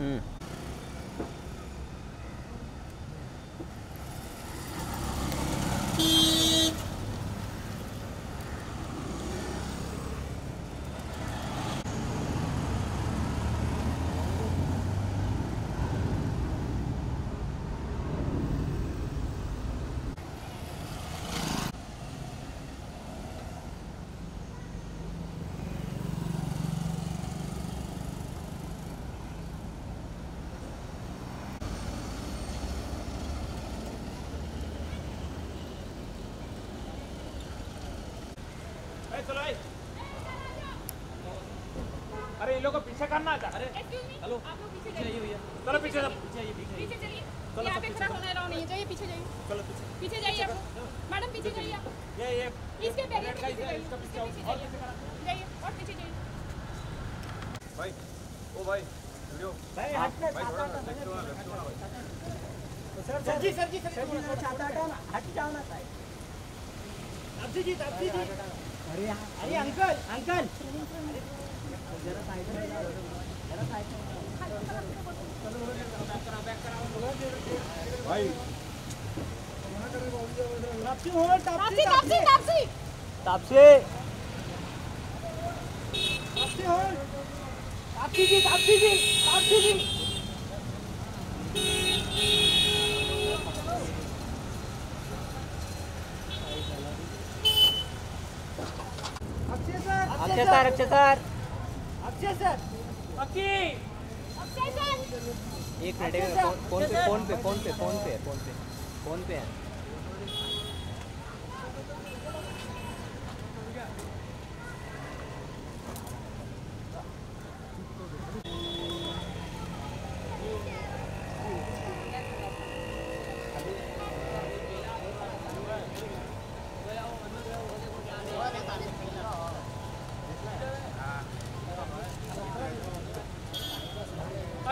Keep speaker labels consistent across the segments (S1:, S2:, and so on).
S1: 嗯。चलो। ए। अरे इन लोग को पीछे करना था। अरे
S2: हेलो आप लोग पीछे जाइए।
S1: चलो पीछे
S2: पीछे चलिए यहाँ पे खड़ा होना अलाउ नहीं जाइए पीछे जाइए।
S1: चलो पीछे
S2: पीछे जाइए आप। लोग मैडम पीछे जाइए आप।
S1: ये ये
S2: इसके का पीछे जाइए
S1: इसका पीछे और पीछे करा
S2: जाइए और पीछे जाइए।
S3: भाई ओ भाई वीडियो
S1: भाई हट
S3: भाई थोड़ा लेफ़्ट होना लेफ़्ट होना भाई
S1: sir ji sir ji sir ji चाहता हटाओ ना हट जाओ ना साइड तापसी जी तापसी जी। अरे अरे अंकल अंकल। जरा साइड में जरा साइड में
S3: भाई।
S1: तापसी हो
S2: तापसी तापसी। तापसी
S4: तापसे।
S1: तापसी हो Taapsee ji Taapsee ji Taapsee ji Akshay sir
S4: Akshay sir Akshay sir
S1: Akshay sir पक्की
S2: अक्षय सर
S4: एक मिनट फ़ोन फ़ोन पे फ़ोन पे फ़ोन पे फ़ोन पे फ़ोन पे। फ़ोन पे है।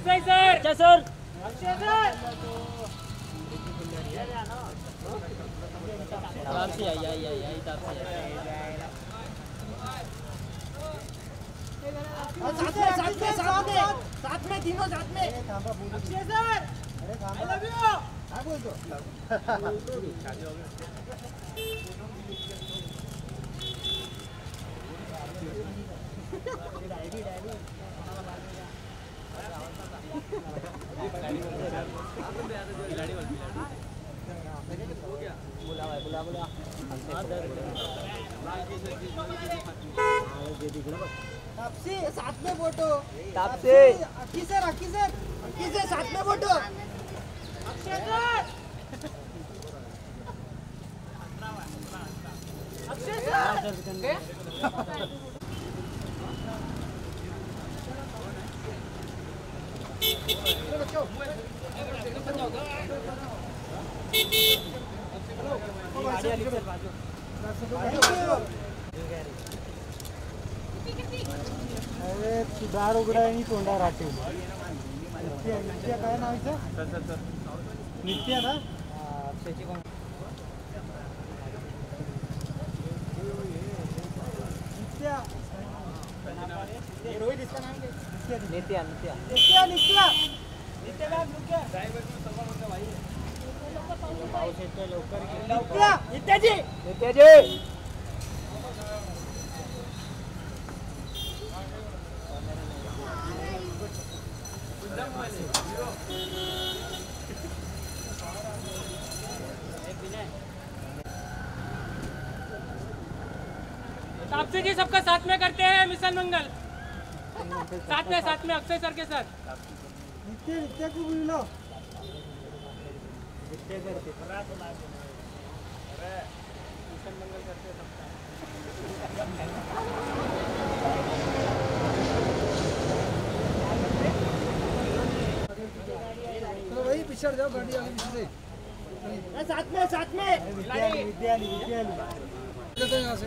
S1: Akshay sir Akshay sir Akshay sir
S4: Taapsee आई आई आई आई तापसे
S1: साथ में साथ में साथ में साथ में तीनों साथ में Akshay sir I love you हाँ बोल दो
S4: बुला भाई बुला बुला
S1: तापसी साथ में photo
S4: Taapsee.
S1: Akki sir Akki sir Akki sir साथ में photo Akshay sir. Akshay sir अरे दार उघडाय तोंडा राहते नित्य नित्य काय नाव हिचं? नित्य ना?
S4: अक्षयची कोण
S1: नित्या. रोहित इसका नाम क्या नित्य
S4: नित्या. नित्या
S1: नित्य नित्य. नित्य. मॅम नित्य. नित्य नित्याजी.
S5: तापसी जी सबका साथ में करते हैं मिशन मंगल। साथ में साथ में अक्षय सर के साथ।
S1: नित्य नित्य को बोलो चलो भाई पिछड़ जाओ गाड़ी आगे पीछे साथ में साथ में। विद्याली विद्याली विद्याली चलते हैं। यहाँ से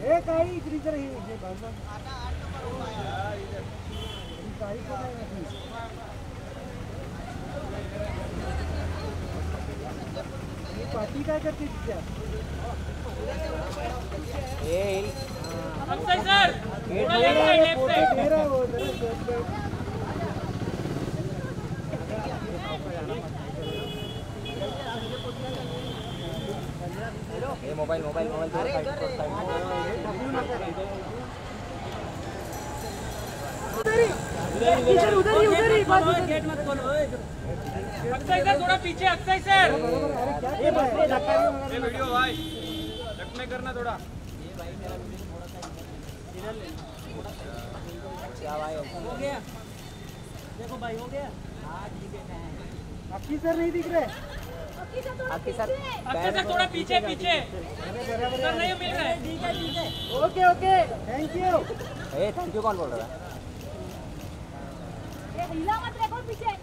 S1: अरे येणार आहे गप्पा हे काही इकडे तर हे हे बाजूला. ही काही पण नाही वाटली. ही पाटी काय करते तिच्या
S4: ए
S5: हम सर थोड़ा left side left
S1: photo
S5: side
S1: दे रहा हो जरा शर्ट पे.
S4: ए मोबाईल मोबाईल मोबाईल थोड़ा साइड थोड़ा साइड
S5: अक्षय थोड़ा पीछे अक्षय सर
S1: ये बस, ये धक्का नहीं मारना.
S3: ये वीडियो भाई लेफ़्ट में करना थोड़ा
S4: क्या भाई
S1: आपकी सर नहीं दिख रहे
S4: आपके सर
S5: अक्षय सर थोड़ा पीछे पीछे सर नहीं मिल रहा है।
S1: Okay okay. थैंक यू
S4: ए थैंक यू कौन बोल रहा है?
S2: ये हिला मत देखो पीछे।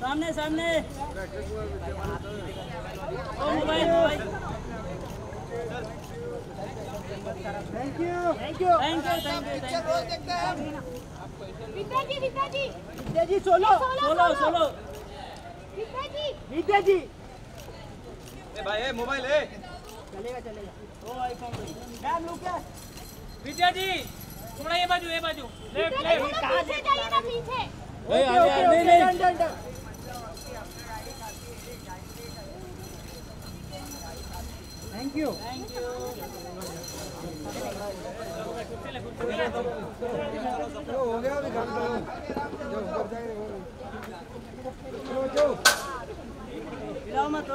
S1: सामने सामने। Thank you thank you thank you thank you
S2: Vidya ji Vidya ji
S1: Vidya ji solo
S2: solo, solo. Vidya ji
S1: Vidya ji
S3: ए भाई ए मोबाइल ए।
S1: चलेगा चलेगा। ओ आईफोन मैम लुक यार
S5: विद्या जी थोड़ा ये बाजू ये बाजू। लेफ़्ट लेफ़्ट
S2: थोड़ा पीछे जाइए ना पीछे।
S1: Okay okay okay done done. Done thank you हो गया अभी काम करो जो ऊपर जाएँगे वो चलो। जो मत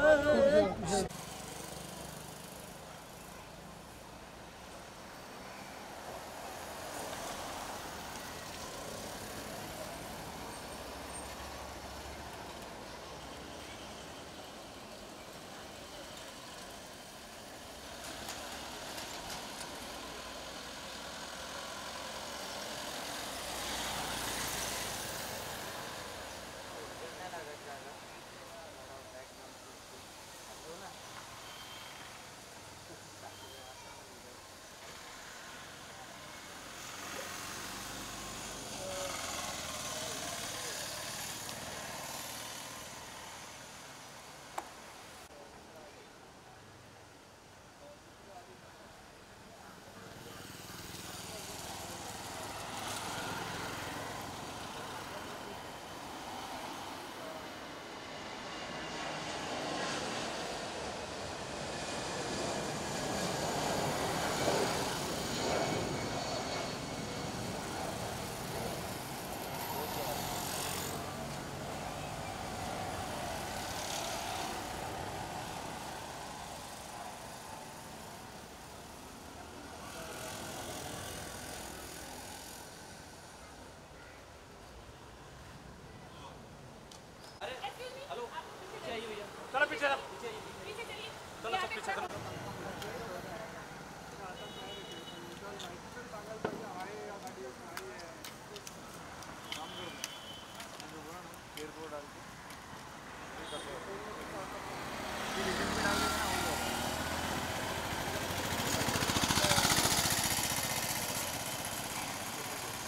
S5: चलो पीछे सब चलो सब पीछे चलो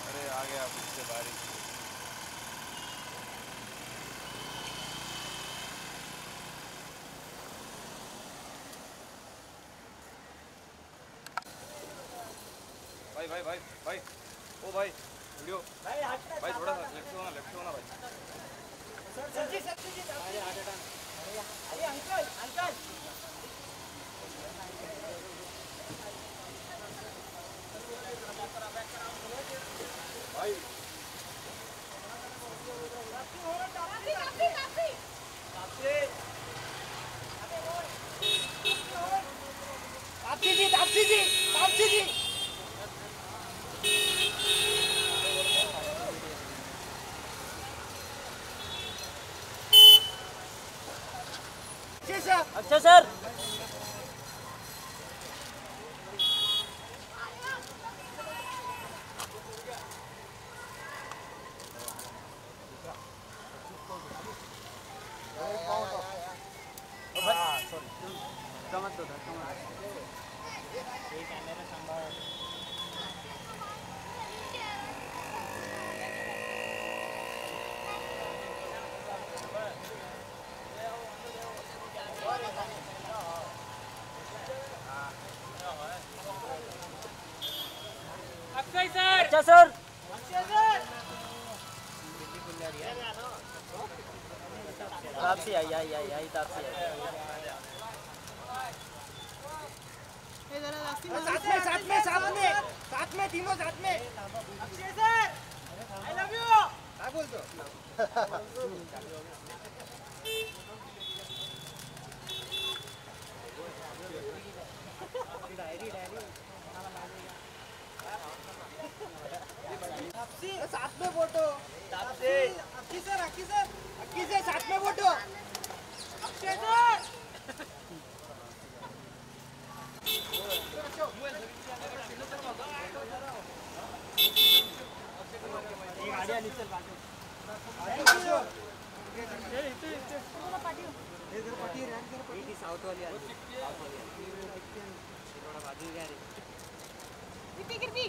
S3: अरे आ गया पीछे बारिश भाई भाई भाई भाई। ओ भाई वीडियो भाई भाई थोड़ा सा लेफ़्ट होना लेफ़्ट होना भाई। Sir sir ji sir ji. अरे आ भाई।
S2: काफ़ी काफ़ी काफ़ी।
S1: तापसी जी तापसी जी तापसी जी। अच्छा सर।
S5: अक्षय सर!
S6: अच्छा सर। तापसी आई आई आई आई तापसी आई।
S1: साथ में साथ में साथ में साथ में। तीनों साथ में। Akshay sir! I love you काय बोलतो साथ में photo Akki sir Akki sir Akki sir साथ में फ़ोटो अक्षय सर
S6: साउथ वाली आली
S1: किती किती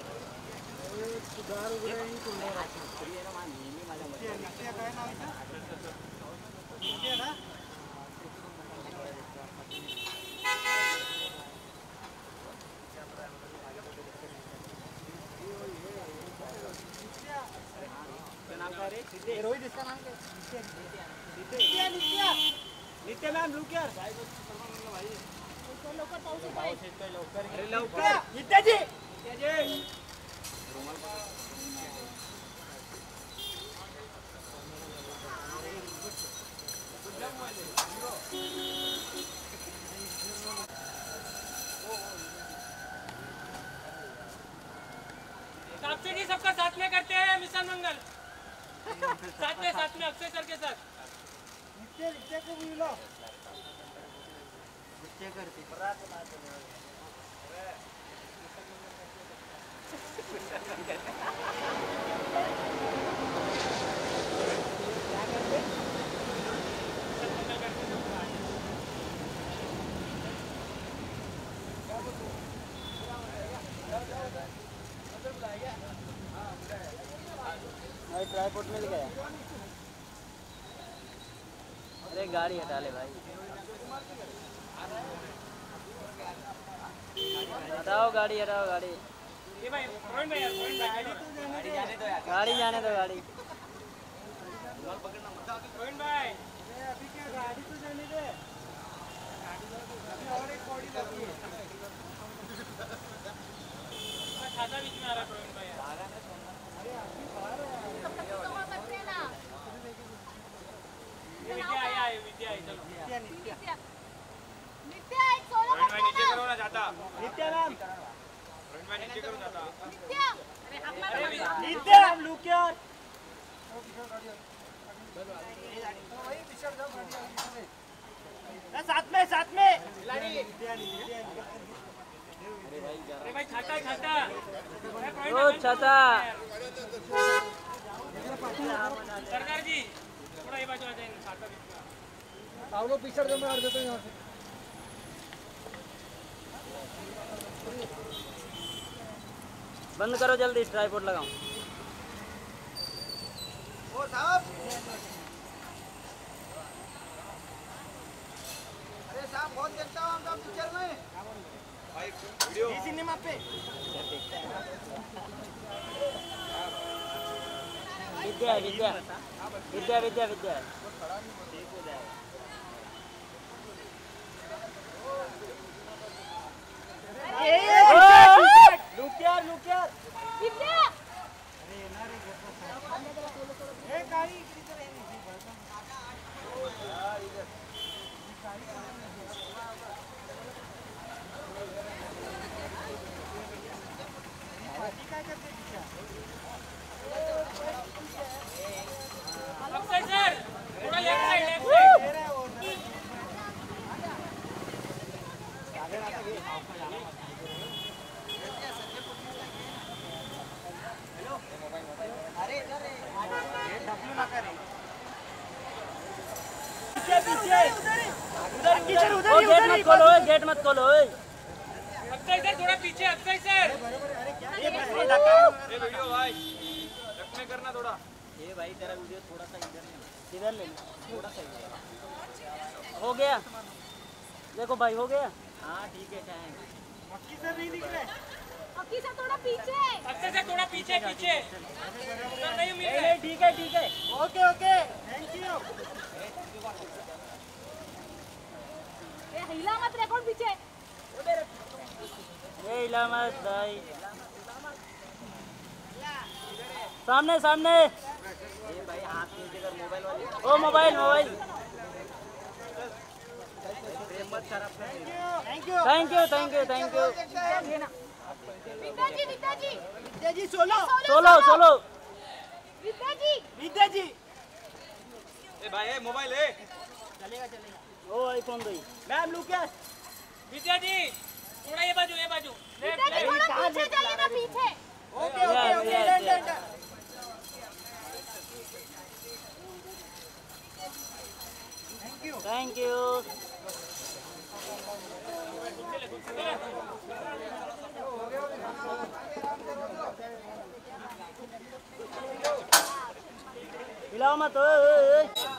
S6: रोहित इसका नाम क्या
S1: नित्या नित्या
S6: नित्य मॅम लुकर
S1: लवकर पाऊस येत आहे
S6: अरे लवकर
S1: नित्याजी
S5: तापसी जी सबका साथ में करते हैं मिशन मंगल साथ में साथ में अक्षय सर के साथ
S1: नित्य नित्य को बोलो
S6: नृत्य करते ट्राईपोर्ट मिल गया अरे गाड़ी हटा ले भाई। हटाओ गाड़ी हटाओ गाड़ी।
S5: भाई भाई भाई
S6: गाड़ी जाने दो गाड़ी।
S5: भाई खाता बीच में आ रहा है। प्रवीण भाई अरे विद्या
S6: नित्य मैम लुकर
S1: साथ में साथ में
S5: अरे भाई छाता छाता
S6: ओ छाता
S5: सरकार जी थोड़ा ये बाजू आ जाएँगे मैं
S1: देता हूँ यहाँ से।
S6: बंद करो जल्दी ट्राईपोर्ट लगाओ।
S1: ओ साहब। अरे साहब बहुत देखता हूँ आपका पिक्चर में
S7: भाई वीडियो।
S1: ये सिनेमा पे।
S6: विद्या है। विद्या विद्या। विद्या विद्या लुकर लुकर
S2: नित्या
S1: हे गाड़ी
S5: अक्षय सर थोड़ा लेफ़्ट साइड लेफ़्ट साइड
S6: पीछे पीछे उधर
S4: टीचर उधर
S6: ओ
S4: ही
S6: गेट
S4: ही
S6: मत खोलो गेट मत खोलो
S5: अक्षय थोड़ा पीछे अक्षय सर
S4: ये
S3: वीडियो भाई में करना थोड़ा
S4: ये भाई तेरा वीडियो थोड़ा सा इधर
S6: इधर ले
S4: थोड़ा सा इधर
S6: हो गया देखो भाई हो गया
S4: हाँ ठीक है थैंक
S2: अक्की सर थोड़ा पीछे
S5: अक्षय सर थोड़ा पीछे पीछे सर नहीं मिल
S6: नहीं
S5: रहा है
S6: ठीक है ठीक है
S4: ओके ओके थैंक यू
S2: ए, हिला मत रिकॉर्ड पीछे
S6: ये इलामत भाई सामने सामने
S4: ये भाई हाथ नीचे कर मोबाइल वाले
S6: ओ mobile mobile
S4: thank you
S6: thank you thank you thank you
S2: Vidya ji Vidya ji
S4: Vidya ji solo
S6: solo solo
S2: Vidya ji
S4: ji
S3: ए भाई ए मोबाइल ए
S4: चलेगा चलेगा
S6: ओ आईफोन दो
S4: मैम लुकियस
S5: विद्या जी थोड़ा ये बाजू ये बाजू
S2: विद्या जी थोड़ा पीछे जाइए ना पीछे
S4: okay okay okay
S6: yes,
S4: done
S6: yes.
S4: Done
S6: thank you हिलाओ मत ओए, ओए, ओए।